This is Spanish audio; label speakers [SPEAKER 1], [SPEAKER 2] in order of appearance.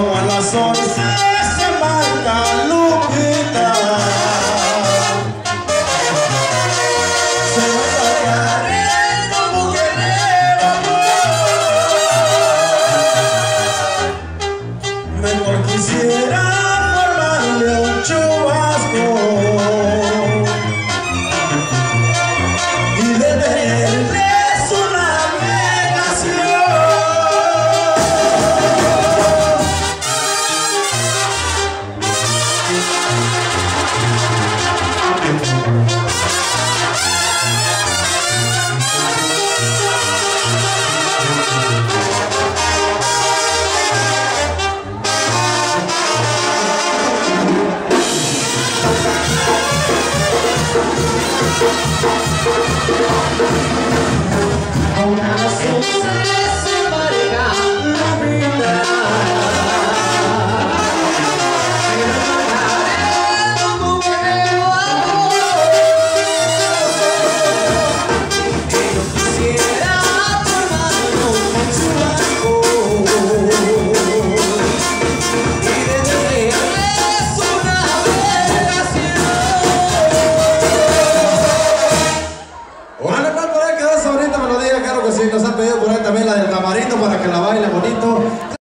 [SPEAKER 1] corazón se, se marca Lupita. Se va a marcar como que amor. Mejor quisiera formarle un chubasco
[SPEAKER 2] Oh, how so sad.
[SPEAKER 1] nos han pedido por ahí también la del tamarindo para que la baile bonito.